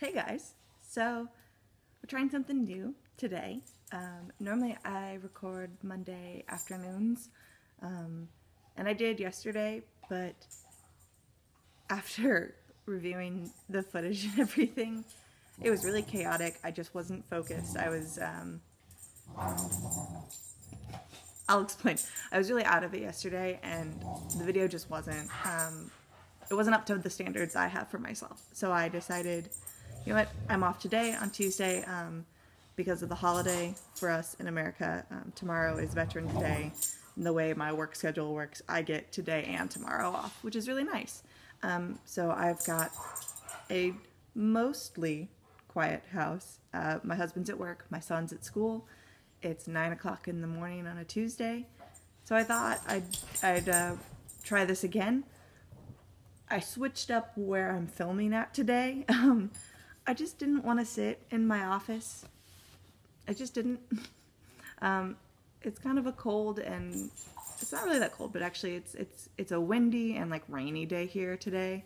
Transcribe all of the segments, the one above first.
Hey guys, so we're trying something new today. Um, normally I record Monday afternoons, um, and I did yesterday, but after reviewing the footage and everything, it was really chaotic. I just wasn't focused. I was, um, I'll explain. I was really out of it yesterday, and the video just wasn't, um, it wasn't up to the standards I have for myself. So I decided you know what, I'm off today on Tuesday um, because of the holiday for us in America. Um, tomorrow is Veterans Day. And the way my work schedule works, I get today and tomorrow off, which is really nice. Um, so I've got a mostly quiet house. Uh, my husband's at work, my son's at school. It's 9 o'clock in the morning on a Tuesday. So I thought I'd, I'd uh, try this again. I switched up where I'm filming at today. Um, I just didn't want to sit in my office. I just didn't. um, it's kind of a cold and it's not really that cold, but actually it's it's it's a windy and like rainy day here today,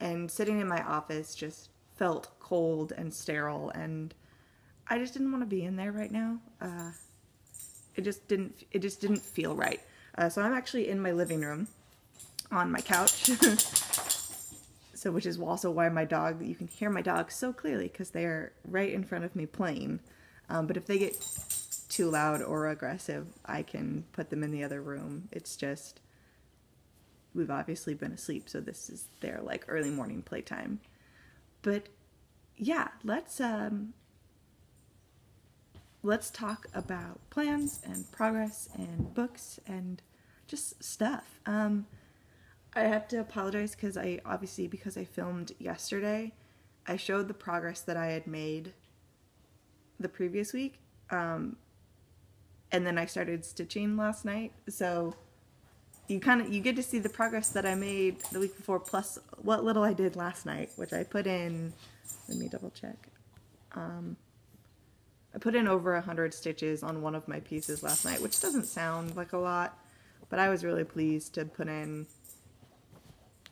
and sitting in my office just felt cold and sterile, and I just didn't want to be in there right now. Uh, it just didn't it just didn't feel right. Uh, so I'm actually in my living room on my couch. so which is also why my dog you can hear my dog so clearly because they are right in front of me playing. Um, but if they get too loud or aggressive i can put them in the other room. It's just we've obviously been asleep so this is their like early morning playtime. But yeah let's um let's talk about plans and progress and books and just stuff. Um I have to apologize because I obviously because I filmed yesterday, I showed the progress that I had made the previous week, um, and then I started stitching last night. So you kind of you get to see the progress that I made the week before, plus what little I did last night, which I put in. Let me double check. Um, I put in over a hundred stitches on one of my pieces last night, which doesn't sound like a lot, but I was really pleased to put in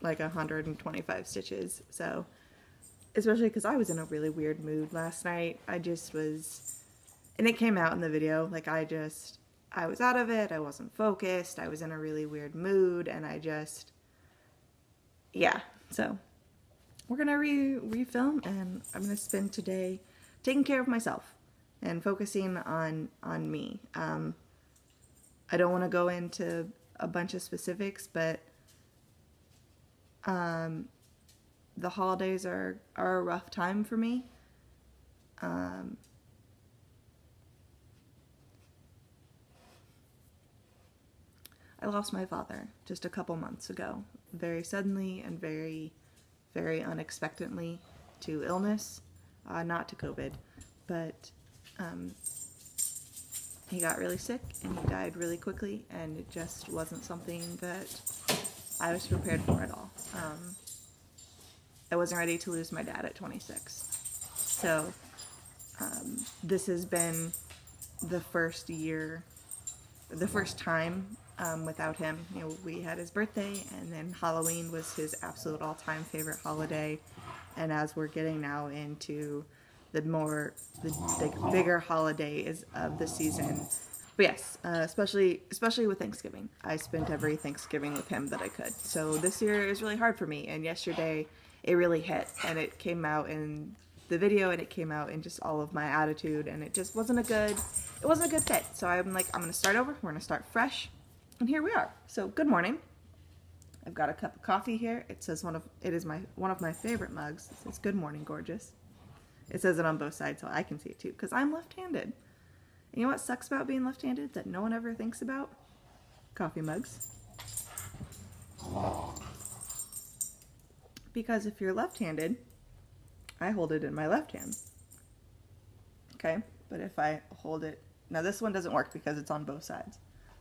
like 125 stitches. So, especially because I was in a really weird mood last night. I just was, and it came out in the video. Like, I just, I was out of it. I wasn't focused. I was in a really weird mood, and I just, yeah. So, we're gonna re refilm, and I'm gonna spend today taking care of myself and focusing on on me. Um, I don't want to go into a bunch of specifics, but um, the holidays are, are a rough time for me. Um, I lost my father just a couple months ago, very suddenly and very, very unexpectedly to illness, uh, not to COVID, but um, he got really sick and he died really quickly, and it just wasn't something that I was prepared for it all. Um, I wasn't ready to lose my dad at 26. So um, this has been the first year, the first time um, without him. You know, we had his birthday, and then Halloween was his absolute all-time favorite holiday. And as we're getting now into the more the, the bigger holidays of the season, but yes, uh, especially especially with Thanksgiving, I spent every Thanksgiving with him that I could. So this year is really hard for me, and yesterday it really hit, and it came out in the video, and it came out in just all of my attitude, and it just wasn't a good it wasn't a good fit. So I'm like, I'm gonna start over. We're gonna start fresh, and here we are. So good morning. I've got a cup of coffee here. It says one of it is my one of my favorite mugs. It says "Good morning, gorgeous." It says it on both sides, so I can see it too, because I'm left-handed. You know what sucks about being left-handed that no one ever thinks about? Coffee mugs. Because if you're left-handed, I hold it in my left hand. Okay, but if I hold it, now this one doesn't work because it's on both sides.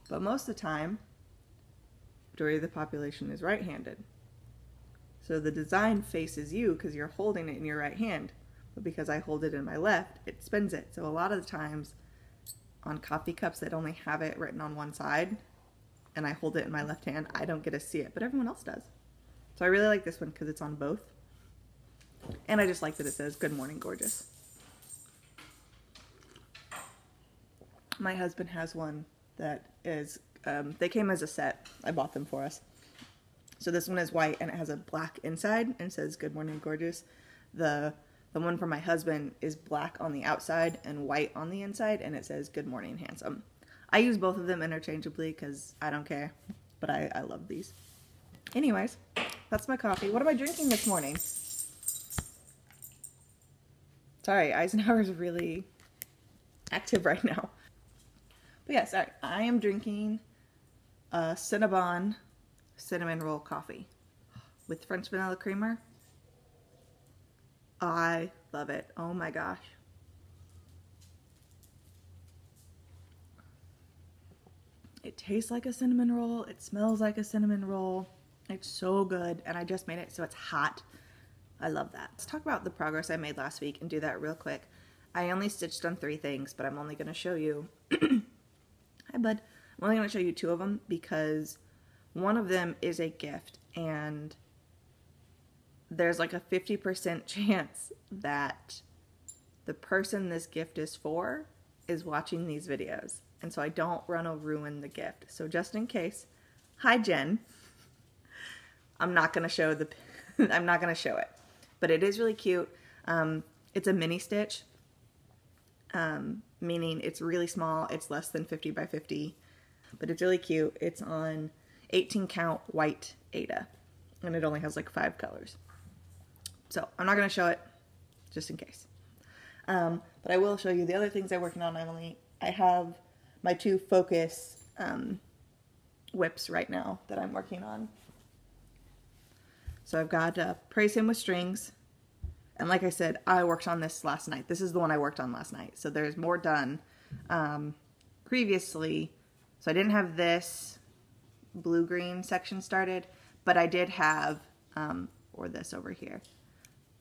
But most of the time, majority of the population is right-handed. So the design faces you because you're holding it in your right hand. But because I hold it in my left, it spins it. So a lot of the times, on coffee cups that only have it written on one side and I hold it in my left hand, I don't get to see it, but everyone else does. So I really like this one because it's on both. And I just like that it says Good Morning Gorgeous. My husband has one that is, um, they came as a set. I bought them for us. So this one is white and it has a black inside and says Good Morning Gorgeous. The the one for my husband is black on the outside and white on the inside and it says Good Morning Handsome. I use both of them interchangeably because I don't care, but I, I love these. Anyways, that's my coffee. What am I drinking this morning? Sorry, Eisenhower's really active right now. But yeah, sorry. I am drinking a Cinnabon cinnamon roll coffee with French vanilla creamer. I love it. Oh my gosh. It tastes like a cinnamon roll. It smells like a cinnamon roll. It's so good. And I just made it so it's hot. I love that. Let's talk about the progress I made last week and do that real quick. I only stitched on three things, but I'm only going to show you. Hi, bud. I'm only going to show you two of them because one of them is a gift and there's like a 50% chance that the person this gift is for is watching these videos. And so I don't want to ruin the gift. So just in case, hi Jen. I'm not going to show the I'm not going to show it. But it is really cute. Um, it's a mini stitch. Um, meaning it's really small. It's less than 50 by 50. But it's really cute. It's on 18 count white Aida. And it only has like five colors. So I'm not going to show it just in case. Um, but I will show you the other things I'm working on. I only I have my two focus um, WIPs right now that I'm working on. So I've got uh, Praise Him with Strings. And like I said, I worked on this last night. This is the one I worked on last night. So there's more done um, previously. So I didn't have this blue-green section started, but I did have, um, or this over here.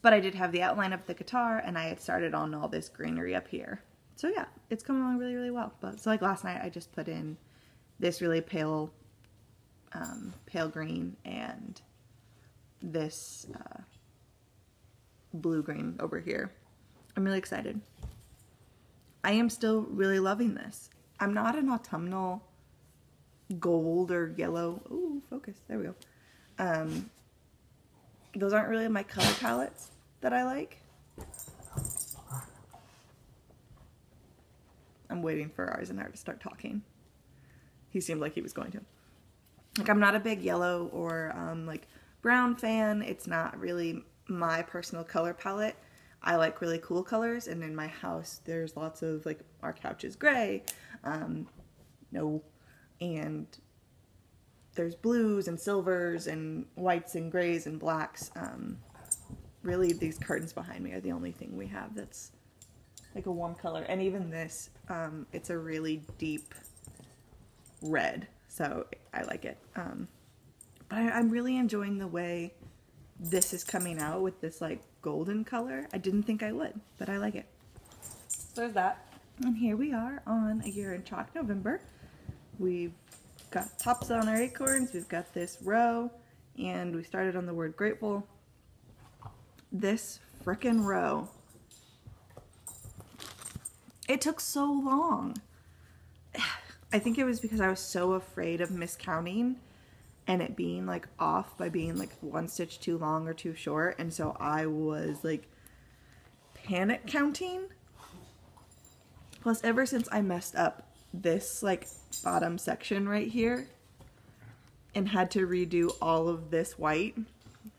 But I did have the outline of the guitar and I had started on all this greenery up here. So yeah, it's coming along really, really well. But so like last night I just put in this really pale, um, pale green and this uh, blue green over here. I'm really excited. I am still really loving this. I'm not an autumnal gold or yellow. Ooh, focus. There we go. Um, those aren't really my color palettes that I like. I'm waiting for Eisenhower to start talking. He seemed like he was going to. Like, I'm not a big yellow or um, like brown fan. It's not really my personal color palette. I like really cool colors, and in my house, there's lots of like our couch is gray, um, no, and there's blues and silvers and whites and grays and blacks. Um, really, these curtains behind me are the only thing we have that's like a warm color, and even this, um, it's a really deep red, so I like it. Um, but I, I'm really enjoying the way this is coming out with this like golden color. I didn't think I would, but I like it. So there's that. And here we are on a year in chalk November. We've got tops on our acorns, we've got this row, and we started on the word grateful. This frickin' row. It took so long. I think it was because I was so afraid of miscounting and it being like off by being like one stitch too long or too short and so I was like panic counting plus ever since I messed up this like bottom section right here and had to redo all of this white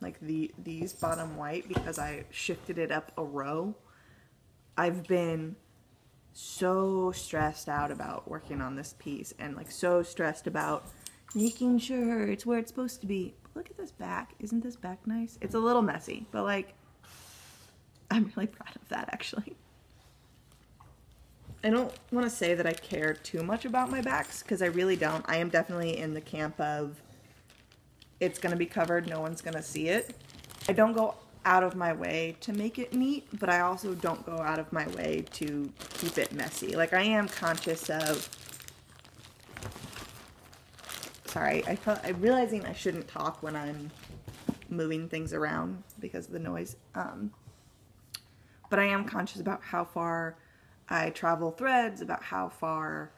like the these bottom white because I shifted it up a row I've been so stressed out about working on this piece and like so stressed about making sure it's where it's supposed to be. Look at this back. Isn't this back nice? It's a little messy, but like, I'm really proud of that actually. I don't want to say that I care too much about my backs because I really don't. I am definitely in the camp of it's going to be covered, no one's going to see it. I don't go out of my way to make it neat, but I also don't go out of my way to keep it messy. Like I am conscious of sorry. I felt I'm realizing I shouldn't talk when I'm moving things around because of the noise. Um, but I am conscious about how far I travel threads, about how far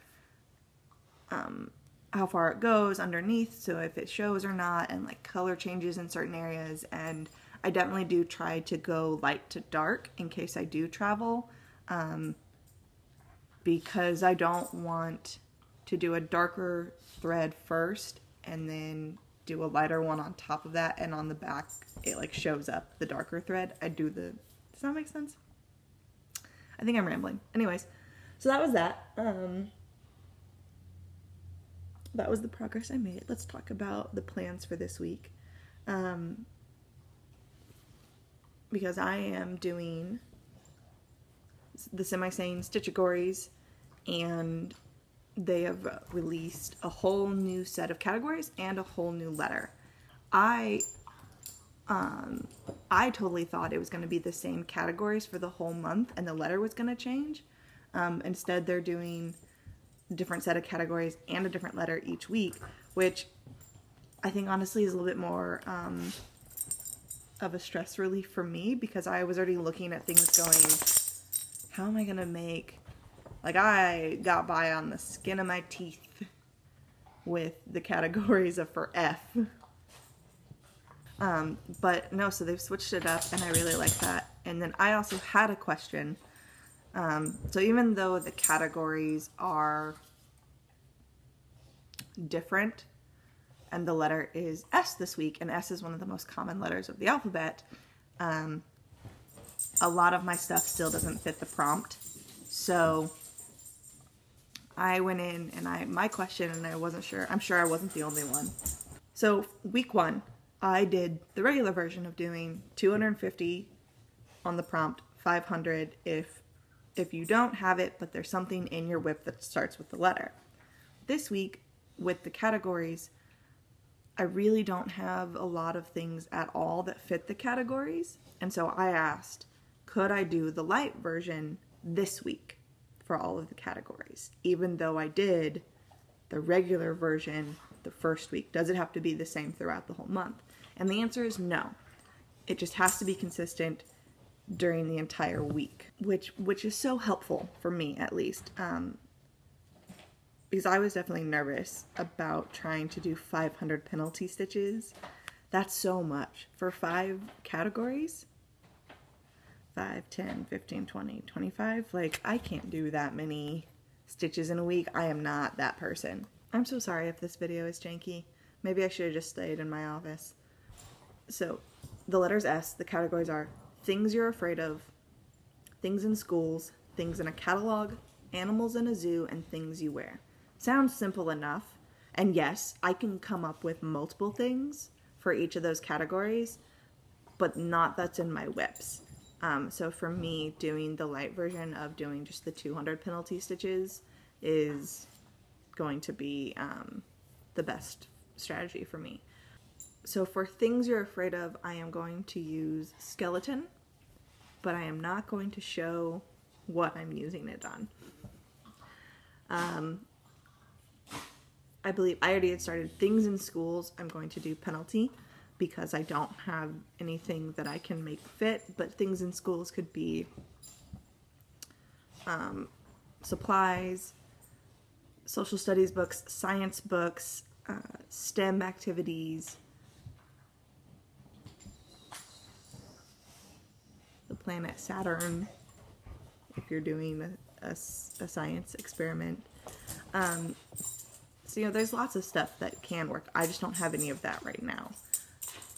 um, how far it goes underneath, so if it shows or not, and like color changes in certain areas. And I definitely do try to go light to dark in case I do travel, um, because I don't want to do a darker thread first and then do a lighter one on top of that, and on the back it like shows up the darker thread. I do the. Does that make sense? I think I'm rambling. Anyways, so that was that. Um, that was the progress I made. Let's talk about the plans for this week. Um, because I am doing the semi sane Stitchagories and they have released a whole new set of categories and a whole new letter. I um, I totally thought it was going to be the same categories for the whole month and the letter was going to change. Um, instead, they're doing different set of categories and a different letter each week, which I think honestly is a little bit more um, of a stress relief for me because I was already looking at things going, how am I going to make, like, I got by on the skin of my teeth with the categories of for F um, but no, so they've switched it up, and I really like that. And then I also had a question. Um, so even though the categories are different, and the letter is S this week, and S is one of the most common letters of the alphabet, um, a lot of my stuff still doesn't fit the prompt. So I went in and I my question, and I wasn't sure. I'm sure I wasn't the only one. So week one, I did the regular version of doing 250 on the prompt, 500 if if you don't have it, but there's something in your WIP that starts with the letter. This week, with the categories, I really don't have a lot of things at all that fit the categories. And so I asked, could I do the light version this week for all of the categories? Even though I did the regular version the first week. Does it have to be the same throughout the whole month? And the answer is no. It just has to be consistent during the entire week, which which is so helpful for me at least. Um, because I was definitely nervous about trying to do 500 penalty stitches. That's so much for five categories. 5, 10, 15, 20, 25. Like, I can't do that many stitches in a week. I am not that person. I'm so sorry if this video is janky. Maybe I should have just stayed in my office. So the letters S, the categories are things you're afraid of, things in schools, things in a catalog, animals in a zoo, and things you wear. Sounds simple enough. And yes, I can come up with multiple things for each of those categories, but not that's in my WIPs. Um, so for me, doing the light version of doing just the 200 penalty stitches is going to be um, the best strategy for me. So for things you're afraid of, I am going to use skeleton, but I am not going to show what I'm using it on. Um, I believe I already had started things in schools. I'm going to do penalty because I don't have anything that I can make fit, but things in schools could be um, supplies, social studies books, science books, uh, STEM activities, planet Saturn if you're doing a, a, a science experiment. Um, so, you know, there's lots of stuff that can work. I just don't have any of that right now.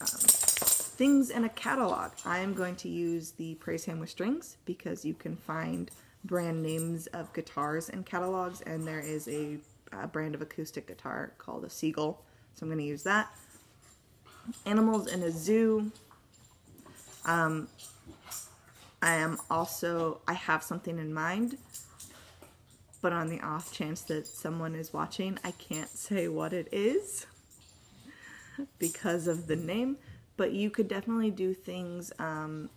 Um, things in a catalog. I am going to use the Praise Him with Strings because you can find brand names of guitars in catalogs and there is a, a brand of acoustic guitar called a Seagull. So I'm going to use that. Animals in a zoo. Um, I am also, I have something in mind, but on the off chance that someone is watching, I can't say what it is because of the name, but you could definitely do things, um,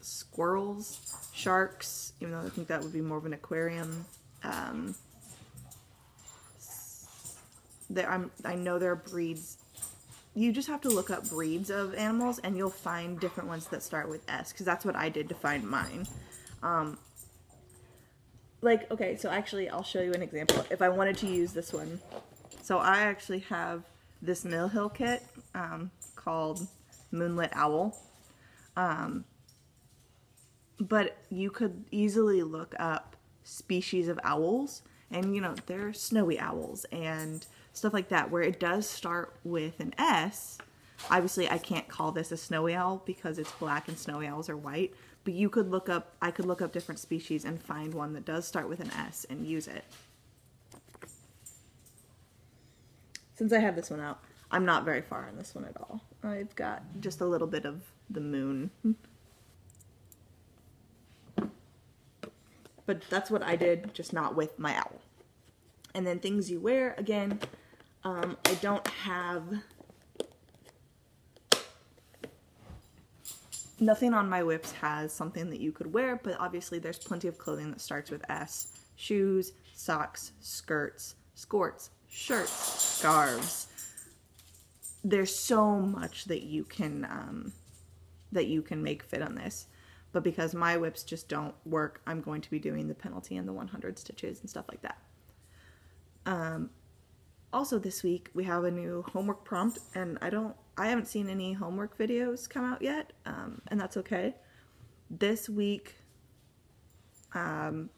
squirrels, sharks, even though I think that would be more of an aquarium. Um, there, I'm, I know there are breeds you just have to look up breeds of animals and you'll find different ones that start with S because that's what I did to find mine. Um, like, okay, so actually, I'll show you an example. If I wanted to use this one, so I actually have this Mill Hill kit um, called Moonlit Owl. Um, but you could easily look up species of owls and you know they're snowy owls and stuff like that where it does start with an s. Obviously i can't call this a snowy owl because it's black and snowy owls are white but you could look up i could look up different species and find one that does start with an s and use it. Since i have this one out i'm not very far in this one at all. I've got just a little bit of the moon. But that's what I did, just not with my owl. And then things you wear, again, um, I don't have nothing on my WIPs has something that you could wear, but obviously there's plenty of clothing that starts with S. Shoes, socks, skirts, skirts, shirts, scarves. There's so much that you can um, that you can make fit on this but because my WIPs just don't work, I'm going to be doing the penalty and the 100 stitches and stuff like that. Um, also this week we have a new homework prompt and I don't, I haven't seen any homework videos come out yet, um, and that's okay. This week, um,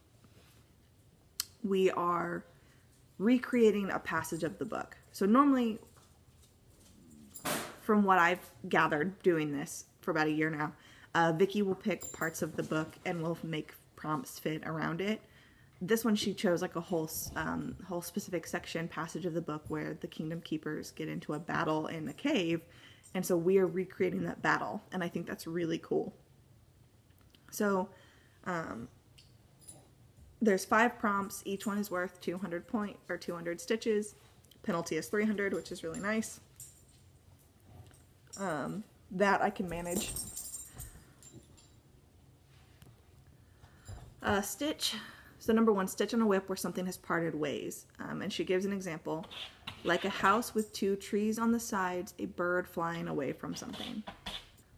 we are recreating a passage of the book. So normally, from what I've gathered doing this for about a year now, uh, Vicky will pick parts of the book and will make prompts fit around it. This one she chose like a whole um, whole specific section passage of the book where the Kingdom Keepers get into a battle in the cave, and so we are recreating that battle, and I think that's really cool. So, um, there's five prompts. Each one is worth 200 point or 200 stitches. Penalty is 300, which is really nice. Um, that I can manage. Uh, stitch. So number one, stitch on a WIP where something has parted ways. Um, and she gives an example. Like a house with two trees on the sides, a bird flying away from something.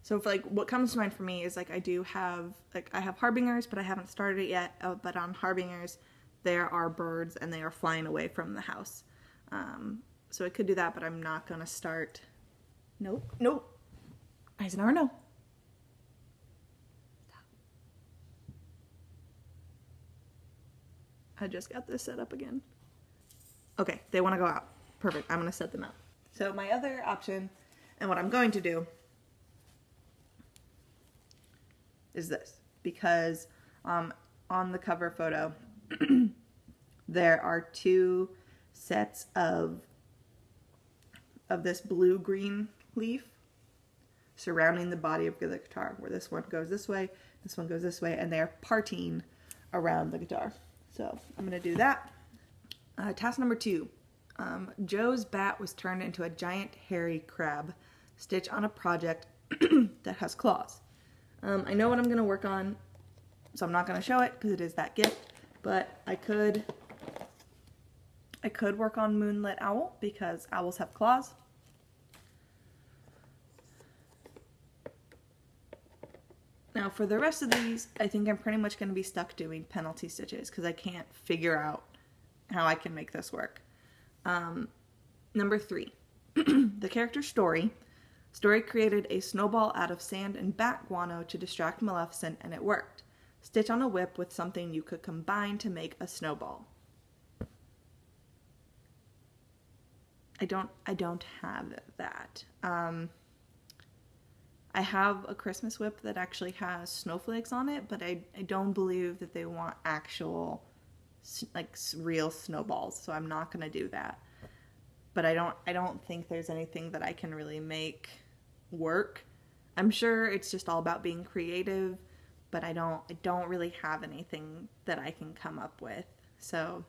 So like what comes to mind for me is like I do have like I have harbingers, but I haven't started it yet. Uh, but on harbingers, there are birds and they are flying away from the house. Um, so I could do that, but I'm not gonna start. Nope, nope. Eisenhower, no. I just got this set up again. Okay, they want to go out. Perfect. I'm going to set them up. So my other option, and what I'm going to do, is this. Because um, on the cover photo, there are two sets of of this blue-green leaf surrounding the body of the guitar, where this one goes this way, this one goes this way, and they're parting around the guitar. So I'm to do that. Uh, task number two. Um, Joe's bat was turned into a giant hairy crab. Stitch on a project that has claws. Um, I know what I'm to work on, so I'm not to show it because it is that gift, but I could I could work on Moonlit Owl because owls have claws. Now for the rest of these, I think I'm pretty much going to be stuck doing penalty stitches because I can't figure out how I can make this work. Um, number three, the character Storey. Storey created a snowball out of sand and bat guano to distract Maleficent and it worked. Stitch on a WIP with something you could combine to make a snowball. I don't I don't have that. Um, I have a Christmas WIP that actually has snowflakes on it, but I, I don't believe that they want actual, like, real snowballs, so I'm not to do that. But I don't, I don't think there's anything that I can really make work. I'm sure it's just all about being creative, but I don't, I don't really have anything that I can come up with. So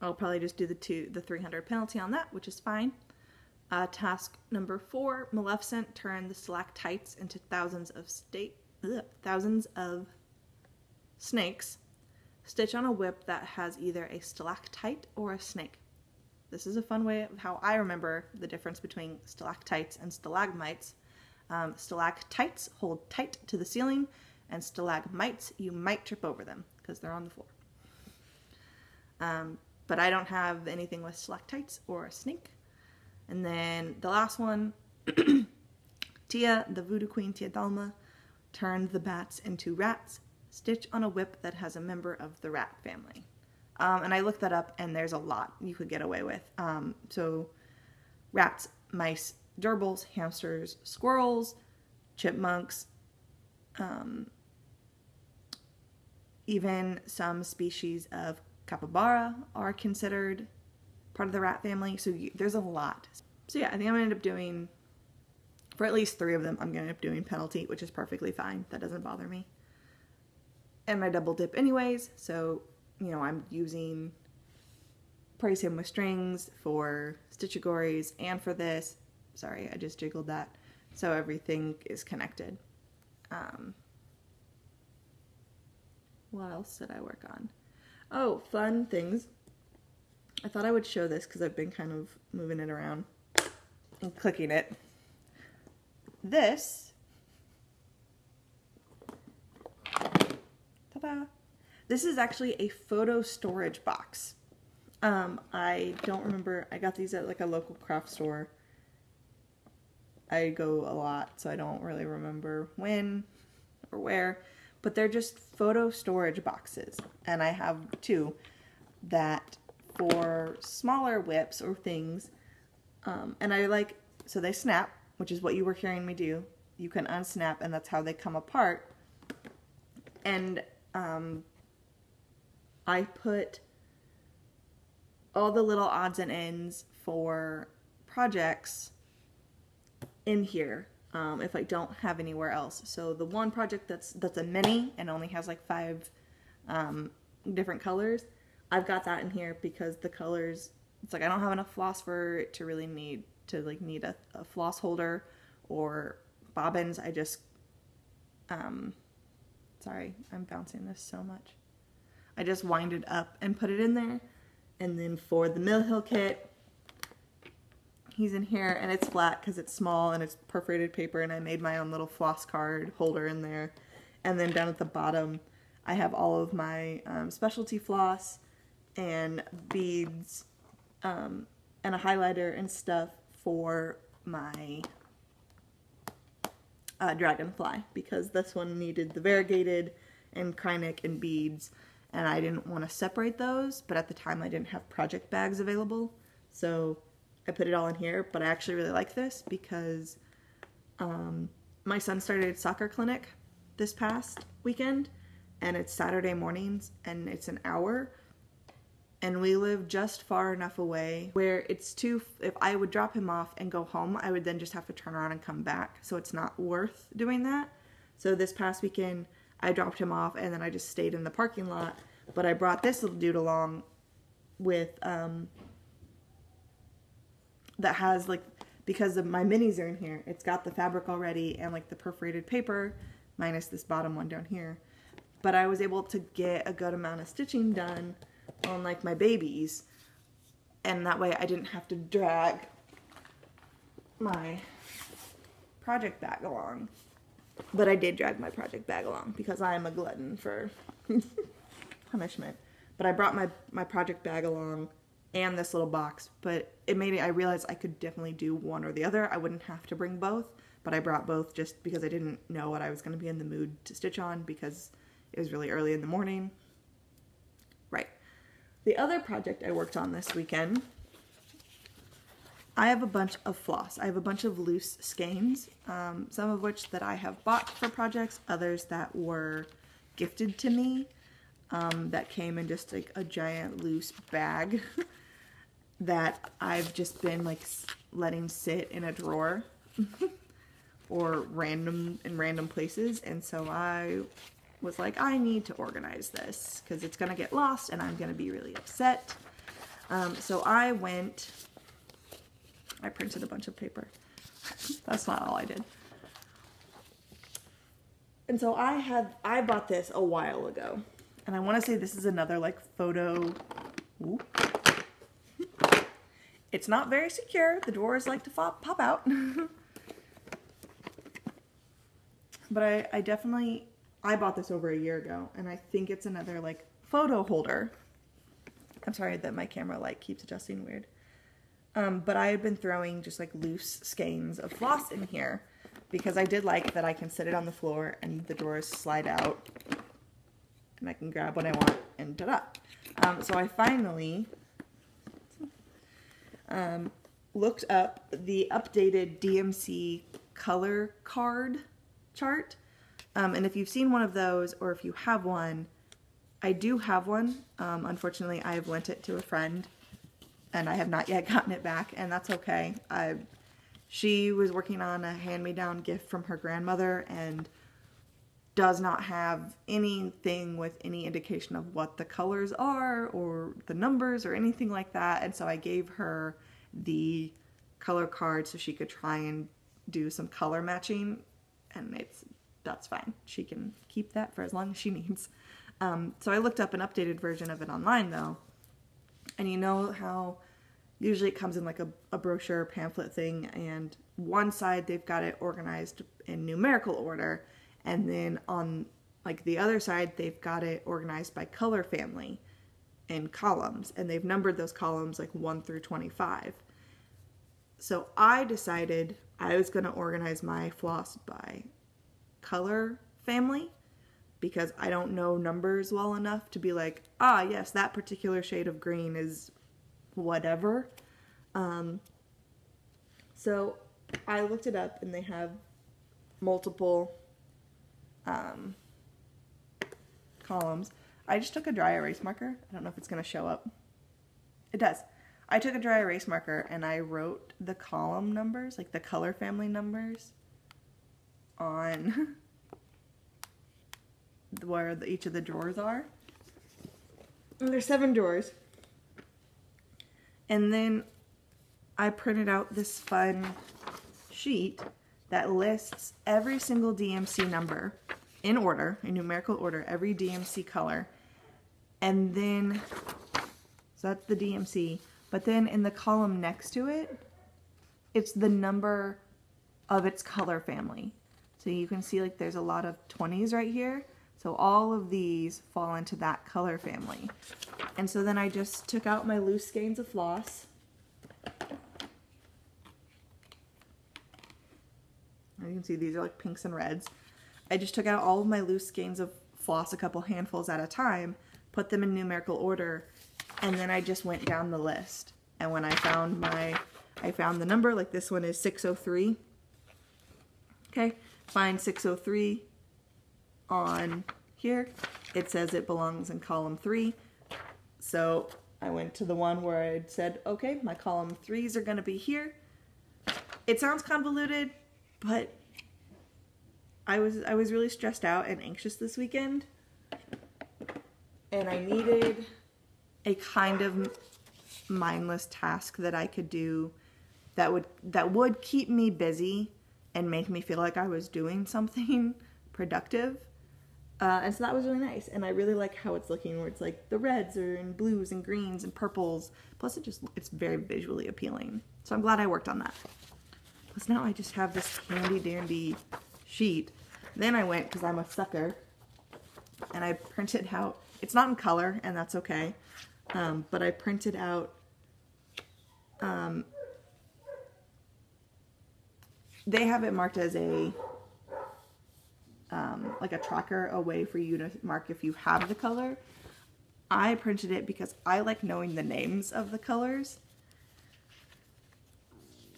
I'll probably just do the two, the 300 penalty on that, which is fine. Uh, task number four, Maleficent turned the stalactites into thousands of state thousands of snakes. Stitch on a WIP that has either a stalactite or a snake. this is a fun way of how I remember the difference between stalactites and stalagmites. Um, stalactites hold tight to the ceiling, and stalagmites, you might trip over them because they're on the floor. Um, but I don't have anything with stalactites or a snake. And then the last one, Tia, the voodoo queen Tia Dalma, turned the bats into rats, stitch on a WIP that has a member of the rat family. Um, and I looked that up, and there's a lot you could get away with. Um, so, rats, mice, gerbils, hamsters, squirrels, chipmunks, um, even some species of capybara are considered part of the rat family. So you, there's a lot. So yeah, I think I'm gonna end up doing, for at least three of them, I'm gonna end up doing penalty, which is perfectly fine. That doesn't bother me. And I double dip anyways, so you know, I'm using Praise Him with Strings for Stitchagories and for this. Sorry, I just jiggled that. So everything is connected. Um, what else did I work on? Oh, fun things. I thought I would show this because I've been kind of moving it around and clicking it. This, ta-da, this is actually a photo storage box. Um, I don't remember, I got these at like a local craft store. I go a lot, so I don't really remember when or where, but they're just photo storage boxes. And I have two that for smaller WIPs or things, um, and I like, so they snap, which is what you were hearing me do. You can unsnap, and that's how they come apart. And um, I put all the little odds and ends for projects in here um, if I don't have anywhere else. So the one project that's that's a mini and only has like five um, different colors, I've got that in here because the colors. It's like I don't have enough floss for it to really need to like need a, a floss holder or bobbins. I just um, sorry, I'm bouncing this so much. I just wind it up and put it in there. And then for the Mill Hill kit, he's in here and it's flat because it's small and it's perforated paper and I made my own little floss card holder in there. And then down at the bottom, I have all of my um, specialty floss and beads um, and a highlighter and stuff for my uh, dragonfly because this one needed the variegated and Kreinik and beads and I didn't want to separate those, but at the time I didn't have project bags available. So I put it all in here, but I actually really like this because um, my son started soccer clinic this past weekend and it's Saturday mornings and it's an hour and we live just far enough away where it's too if I would drop him off and go home I would then just have to turn around and come back so it's not worth doing that so this past weekend I dropped him off and then I just stayed in the parking lot. But I brought this little dude along with um that has like because of my minis are in here, it's got the fabric already and like the perforated paper minus this bottom one down here. But I was able to get a good amount of stitching done on like my babies and that way I didn't have to drag my project bag along. But I did drag my project bag along because I am a glutton for punishment. But I brought my, my project bag along and this little box, but it made me, I realized I could definitely do one or the other. I wouldn't have to bring both, but I brought both just because I didn't know what I was going to be in the mood to stitch on because it was really early in the morning. The other project I worked on this weekend I have a bunch of floss. I have a bunch of loose skeins, um, some of which that I have bought for projects, others that were gifted to me um, that came in just like a giant loose bag that I've just been like letting sit in a drawer or random in random places. And so I was like, I need to organize this because it's going to get lost and I'm going to be really upset. Um, so I went I printed a bunch of paper. That's not all I did. And so I had, I bought this a while ago. And I want to say this is another like photo, ooh. It's not very secure. The drawers like to pop, pop out. but I, I definitely, I bought this over a year ago and I think it's another like photo holder. I'm sorry that my camera light keeps adjusting weird. Um, but I had been throwing just like loose skeins of floss in here because I did like that I can sit it on the floor and the drawers slide out and I can grab what I want and da-da. Um, so I finally um, looked up the updated DMC color card chart. Um, and if you've seen one of those or if you have one, I do have one. Um, unfortunately, I have lent it to a friend and I have not yet gotten it back, and that's okay. I, she was working on a hand-me-down gift from her grandmother and does not have anything with any indication of what the colors are or the numbers or anything like that. And so I gave her the color card so she could try and do some color matching and it's that's fine. She can keep that for as long as she needs. Um, so I looked up an updated version of it online though. And you know how usually it comes in like a, a brochure pamphlet thing and one side they've got it organized in numerical order and then on like the other side they've got it organized by color family in columns and they've numbered those columns like 1 through 25 so i decided i was going to organize my floss by color family because i don't know numbers well enough to be like ah yes that particular shade of green is whatever um, so i looked it up and they have multiple um, columns. I just took a dry erase marker. I don't know if it's going to show up. It does. I took a dry erase marker and I wrote the column numbers, like the color family numbers, on where the, each of the drawers are. And there's seven drawers. And then I printed out this fun sheet that lists every single DMC number in order, in numerical order, every DMC color. And then, so that's the DMC. But then in the column next to it, it's the number of its color family. So you can see like there's a lot of 20s right here. So all of these fall into that color family. And so then I just took out my loose skeins of floss You can see these are like pinks and reds. I just took out all of my loose skeins of floss, a couple handfuls at a time, put them in numerical order, and then I just went down the list. And when I found my, I found the number, like this one is 603. Okay, find 603 on here. It says it belongs in column three. So I went to the one where I said, okay, my column threes are gonna be here. It sounds convoluted, but I was I was really stressed out and anxious this weekend. And I needed a kind of mindless task that I could do that would that would keep me busy and make me feel like I was doing something productive. Uh, and so that was really nice. And I really like how it's looking where it's like the reds are and blues and greens and purples. Plus it just it's very visually appealing. So I'm glad I worked on that. Plus now I just have this handy dandy sheet. Then I went, because I'm a sucker, and I printed out, it's not in color, and that's okay, um, but I printed out um, they have it marked as a um, like a tracker, a way for you to mark if you have the color. I printed it because I like knowing the names of the colors.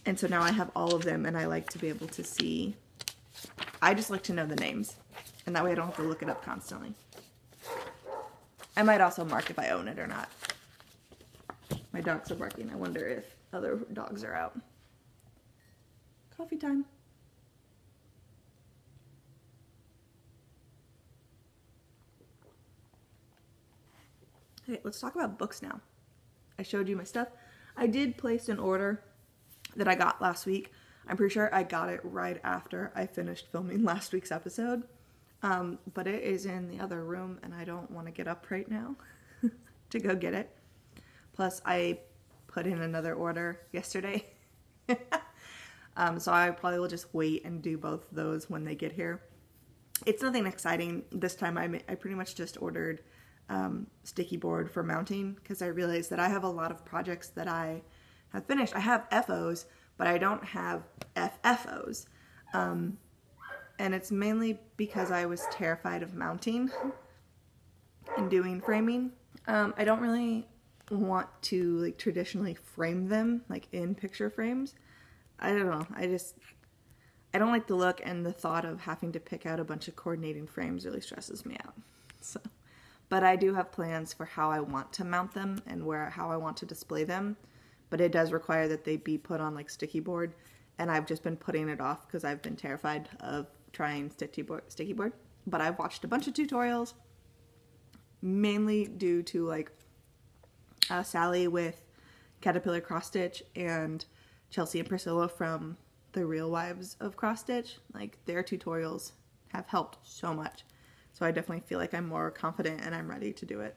And so now I have all of them and I like to be able to see. I just like to know the names. And that way I don't have to look it up constantly. I might also mark if I own it or not. My dogs are barking. I wonder if other dogs are out. Coffee time. Okay, let's talk about books now. I showed you my stuff. I did place an order that I got last week. I'm pretty sure I got it right after I finished filming last week's episode. Um, but it is in the other room and I don't want to get up right now to go get it. Plus I put in another order yesterday. um, so I probably will just wait and do both of those when they get here. It's nothing exciting. This time I, I pretty much just ordered um, sticky board for mounting because I realized that I have a lot of projects that I have finished. I have FOs, but I don't have FFOs. Um, and it's mainly because I was terrified of mounting and doing framing. Um, I don't really want to like traditionally frame them like in picture frames. I don't know. I just I don't like the look and the thought of having to pick out a bunch of coordinating frames really stresses me out. So, but I do have plans for how I want to mount them and where how I want to display them. But it does require that they be put on like sticky board, and I've just been putting it off because I've been terrified of trying sticky board. Sticky board. But I've watched a bunch of tutorials, mainly due to like uh, Sally with Caterpillar Cross Stitch and Chelsea and Priscilla from the Real Wives of Cross Stitch. Like their tutorials have helped so much. So I definitely feel like I'm more confident and I'm ready to do it.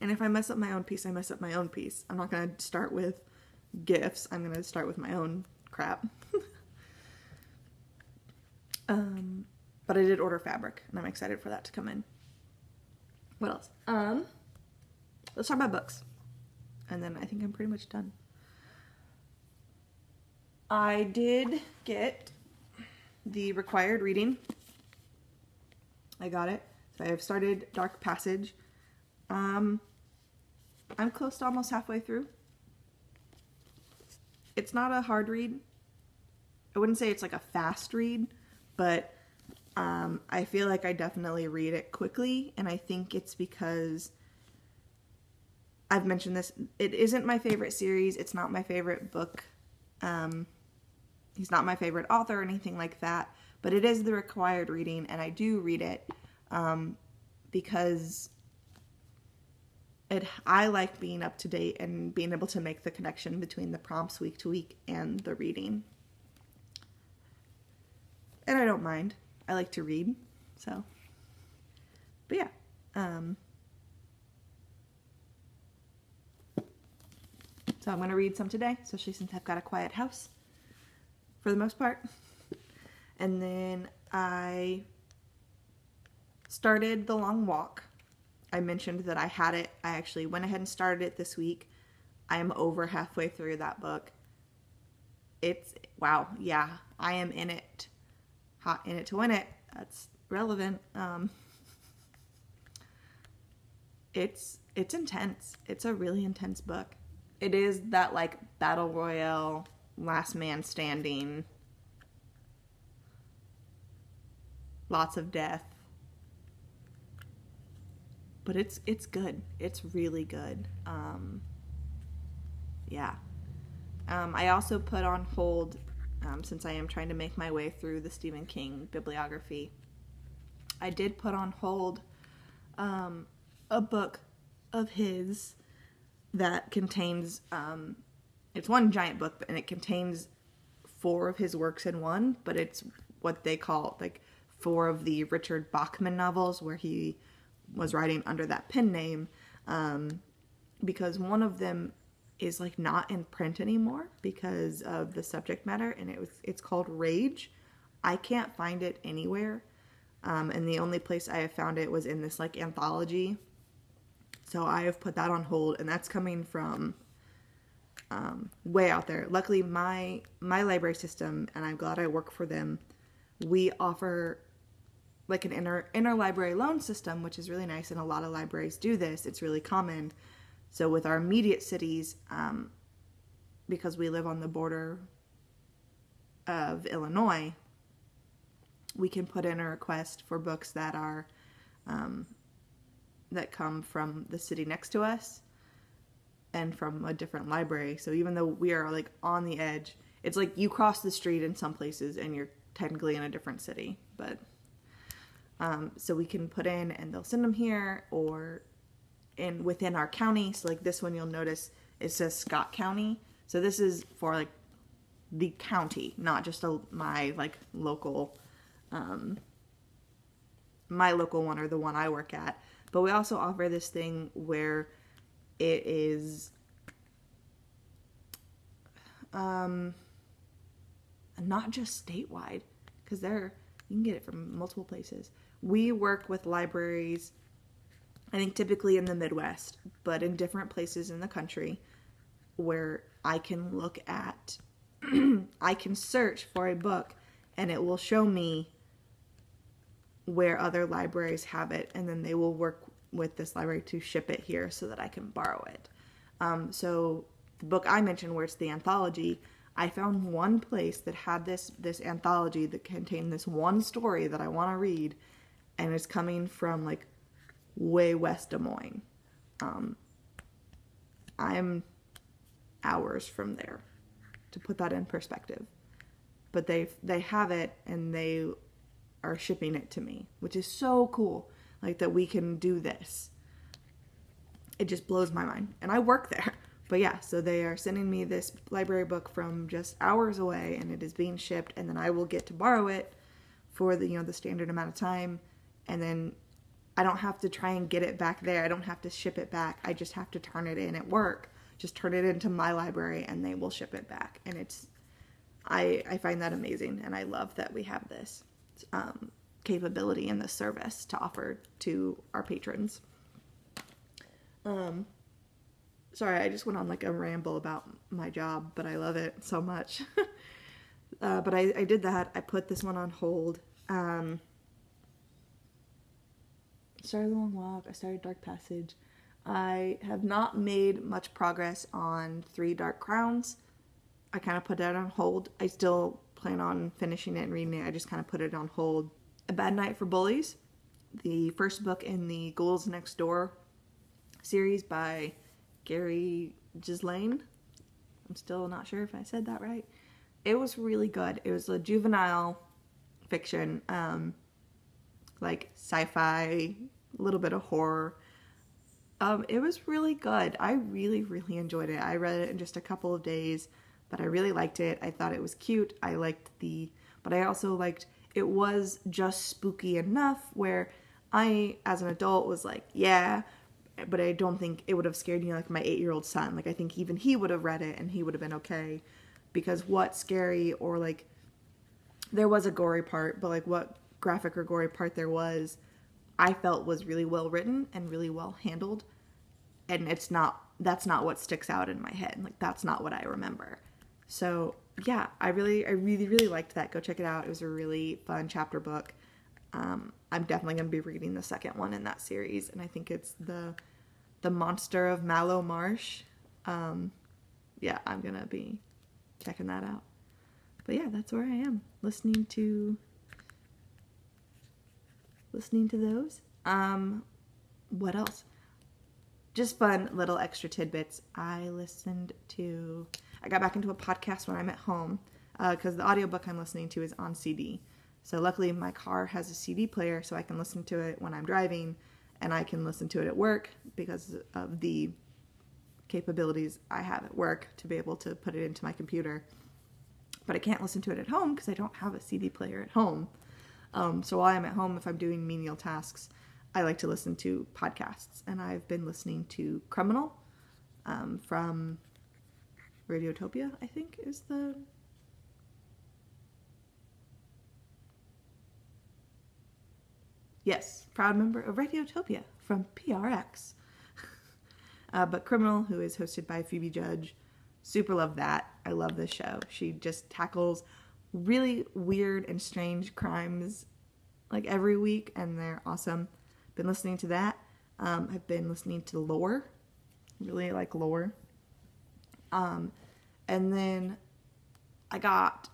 And if I mess up my own piece, I mess up my own piece. I'm not going to start with gifts. I'm going to start with my own crap. um, but I did order fabric and I'm excited for that to come in. What else? Um, let's talk about books. And then I think I'm pretty much done. I did get the required reading. I got it. So I have started Dark Passage. Um, I'm close to almost halfway through. It's not a hard read. I wouldn't say it's like a fast read, but um, I feel like I definitely read it quickly, and I think it's because I've mentioned this. It isn't my favorite series. It's not my favorite book. Um, he's not my favorite author or anything like that, but it is the required reading, and I do read it um, because it. I like being up to date and being able to make the connection between the prompts week to week and the reading. And I don't mind. I like to read, so. But yeah. Um, So I'm going to read some today, especially since I've got a quiet house for the most part. And then I started The Long Walk. I mentioned that I had it. I actually went ahead and started it this week. I am over halfway through that book. It's wow, yeah, I am in it. Hot in it to win it. That's relevant. Um, it's it's intense. It's a really intense book it is that like battle royale, last man standing, lots of death. But it's it's good. It's really good. Um, yeah. Um, I also put on hold um, since I am trying to make my way through the Stephen King bibliography. I did put on hold um, a book of his that contains um, it's one giant book and it contains four of his works in one, but it's what they call like four of the Richard Bachman novels where he was writing under that pen name um, because one of them is like not in print anymore because of the subject matter and it was it's called Rage. I can't find it anywhere. Um, and the only place I have found it was in this like anthology so I have put that on hold, and that's coming from um, way out there. Luckily, my my library system, and I'm glad I work for them. We offer like an inter interlibrary loan system, which is really nice, and a lot of libraries do this. It's really common. So with our immediate cities, um, because we live on the border of Illinois, we can put in a request for books that are um, that come from the city next to us and from a different library. So even though we are like on the edge, it's like you cross the street in some places and you're technically in a different city. But um, so we can put in and they'll send them here or in within our county. So like this one, you'll notice it says Scott County. So this is for like the county, not just a, my like local, um, my local one or the one I work at. But we also offer this thing where it is Um, not just statewide, because there you can get it from multiple places. We work with libraries, I think typically in the Midwest, but in different places in the country where I can look at, I can search for a book and it will show me where other libraries have it, and then they will work with this library to ship it here so that I can borrow it. Um, so the book I mentioned, where it's the anthology, I found one place that had this this anthology that contained this one story that I want to read, and it's coming from like way west Des Moines. Um, I'm hours from there, to put that in perspective. But they they have it and they are shipping it to me, which is so cool. Like that we can do this. It just blows my mind, and I work there. But yeah, so they are sending me this library book from just hours away, and it is being shipped, and then I will get to borrow it for the you know the standard amount of time, and then I don't have to try and get it back there. I don't have to ship it back. I just have to turn it in at work. Just turn it into my library, and they will ship it back. And it's I I find that amazing, and I love that we have this um, capability and this service to offer to our patrons. Um, sorry, I just went on like a ramble about my job, but I love it so much. uh, but I, I did that. I put this one on hold. Um, started a long walk. I started Dark Passage. I have not made much progress on Three Dark Crowns. I kind of put that on hold. I still plan on finishing it and reading it. I just kind of put it on hold. A Bad Night for Bullies, the first book in the Ghouls Next Door series by Gary Ghislain. I'm still not sure if I said that right. It was really good. It was a juvenile fiction, um, like sci-fi, a little bit of horror. Um, it was really good. I really, really enjoyed it. I read it in just a couple of days, but I really liked it. I thought it was cute. I liked the, but I also liked it was just spooky enough where I, as an adult, was like, yeah, but I don't think it would have scared me like my eight year old son. Like I think even he would have read it and he would have been okay. Because what scary or like there was a gory part, but like what graphic or gory part there was, I felt was really well written and really well handled. And it's not that's not what sticks out in my head. Like that's not what I remember. So yeah, I really I really really liked that. Go check it out. It was a really fun chapter book. Um, I'm definitely going to be reading the second one in that series, and I think it's the the Monster of Mallow Marsh. Um, yeah, I'm going to be checking that out. But yeah, that's where I am listening to listening to those. Um, what else? Just fun little extra tidbits. I listened to. I got back into a podcast when I'm at home because uh, the audiobook I'm listening to is on CD. So luckily my car has a CD player so I can listen to it when I'm driving and I can listen to it at work because of the capabilities I have at work to be able to put it into my computer. But I can't listen to it at home because I don't have a CD player at home. Um, so while I'm at home, if I'm doing menial tasks, I like to listen to podcasts. And I've been listening to Criminal um, from Radiotopia, I think is the Yes, proud member of Radiotopia from PRX. uh, but Criminal, who is hosted by Phoebe Judge, super love that. I love this show. She just tackles really weird and strange crimes like every week, and they're awesome. Been listening to that. Um, I've been listening to Lore. Really like Lore. Um, and then I got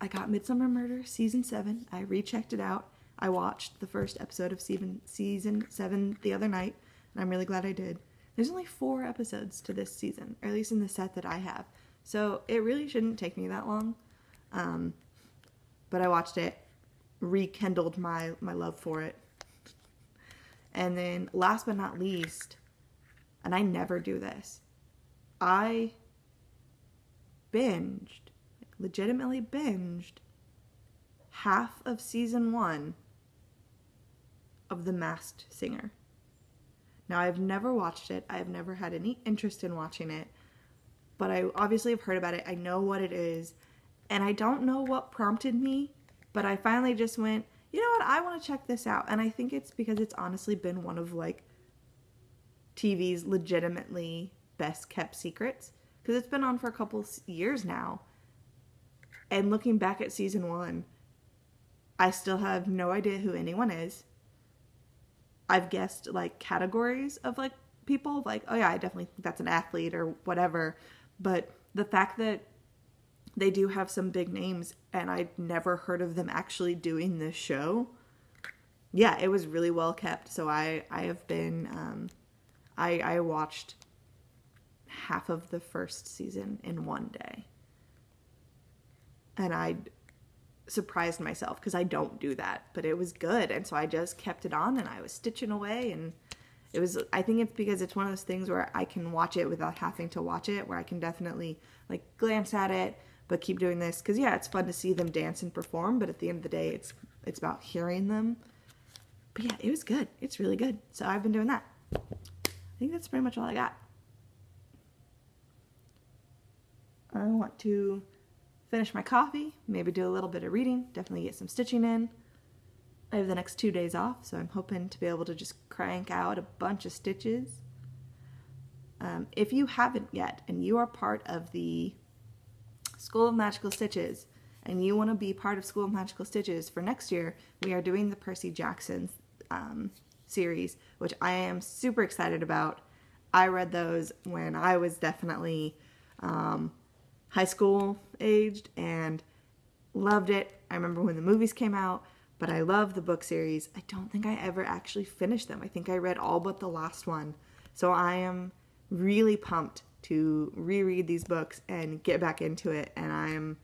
I got Midsomer Murder season seven. I rechecked it out. I watched the first episode of season season seven the other night, and I'm really glad I did. There's only four episodes to this season, or at least in the set that I have, so it really shouldn't take me that long. Um, but I watched it, rekindled my my love for it, and then last but not least, and I never do this, I binged, legitimately binged half of season one of The Masked Singer. Now, I've never watched it, I've never had any interest in watching it, but I obviously have heard about it. I know what it is, and I don't know what prompted me, but I finally just went, you know what? I want to check this out. And I think it's because it's honestly been one of like TV's legitimately best kept secrets because it's been on for a couple years now. And looking back at season one, I still have no idea who anyone is. I've guessed like categories of like people, like, oh yeah, I definitely think that's an athlete or whatever. But the fact that they do have some big names and I'd never heard of them actually doing this show. Yeah, it was really well kept. So I I have been um I I watched half of the first season in one day. And I surprised myself because I don't do that, but it was good. And so I just kept it on and I was stitching away and it was I think it's because it's one of those things where I can watch it without having to watch it, where I can definitely like glance at it, but keep doing this because yeah, it's fun to see them dance and perform, but at the end of the day, it's it's about hearing them. But yeah, it was good. It's really good. So I've been doing that. I think that's pretty much all I got. I want to finish my coffee, maybe do a little bit of reading, definitely get some stitching in. I have the next two days off, so I'm hoping to be able to just crank out a bunch of stitches. Um, if you haven't yet and you are part of the School of Magical Stitches and you want to be part of School of Magical Stitches for next year, we are doing the Percy Jackson um, series, which I am super excited about. I read those when I was definitely um, high school aged and loved it. I remember when the movies came out but I love the book series. I don't think I ever actually finished them. I think I read all but the last one. So I am really pumped to reread these books and get back into it and I am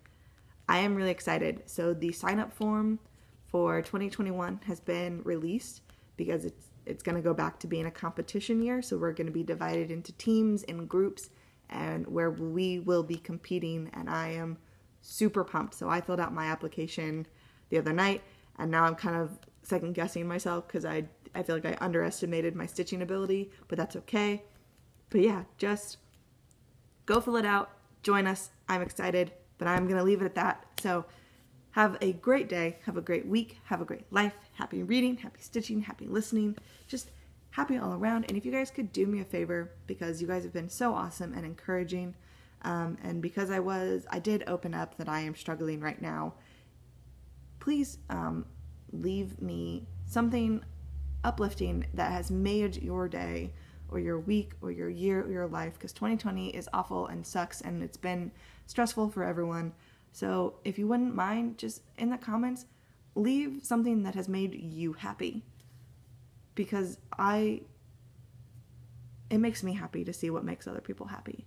I am really excited. So the sign up form for 2021 has been released because it's it's going to go back to being a competition year. So we're going to be divided into teams and groups and where we will be competing and I am super pumped. So I filled out my application the other night and now I'm kind of second guessing myself because I I feel like I underestimated my stitching ability, but that's okay. But yeah, just go fill it out, join us. I'm excited, but I'm gonna leave it at that. So have a great day, have a great week, have a great life, happy reading, happy stitching, happy listening, just happy all around. And if you guys could do me a favor, because you guys have been so awesome and encouraging, um, and because I was, I did open up that I am struggling right now please um, leave me something uplifting that has made your day or your week or your year or your life because 2020 is awful and sucks and it's been stressful for everyone. So if you wouldn't mind, just in the comments, leave something that has made you happy because I it makes me happy to see what makes other people happy.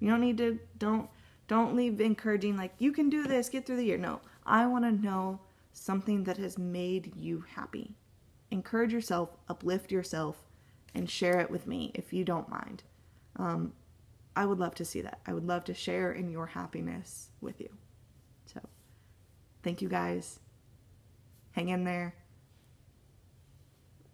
You don't need to don't don't leave encouraging like you can do this, get through the year. No, I want to know something that has made you happy. Encourage yourself, uplift yourself, and share it with me if you don't mind. Um, I would love to see that. I would love to share in your happiness with you. So, thank you guys. Hang in there.